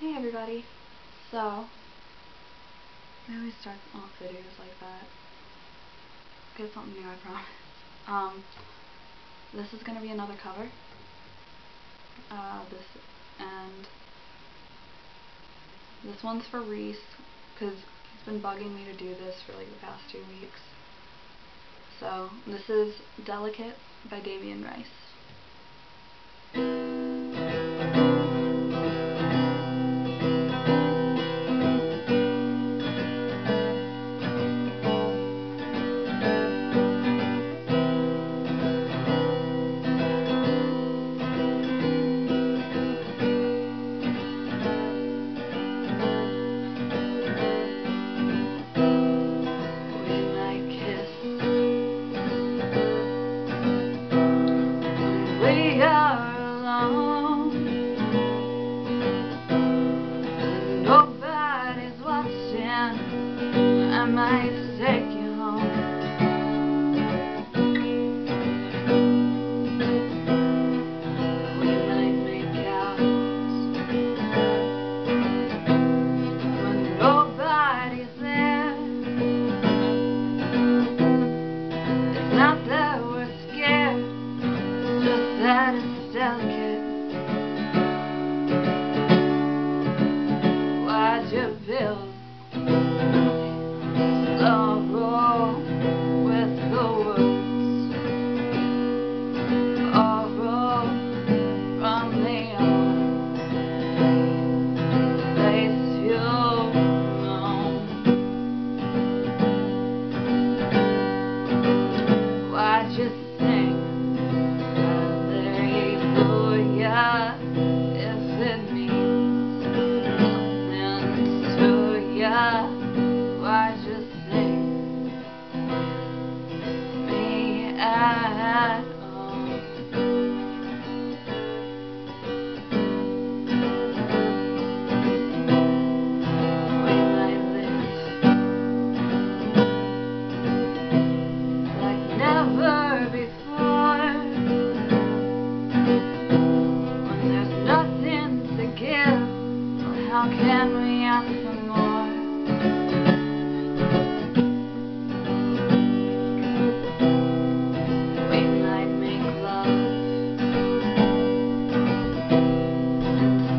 Hey everybody. So, I always start off videos like that. Get something new, I promise. Um, this is gonna be another cover. Uh, this, and this one's for Reece, because he's been bugging me to do this for like the past two weeks. So, this is Delicate by Damien Rice. my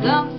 Long